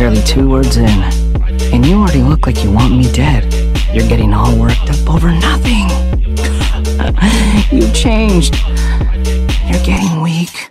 barely two words in, and you already look like you want me dead. You're getting all worked up over nothing. You've changed. You're getting weak.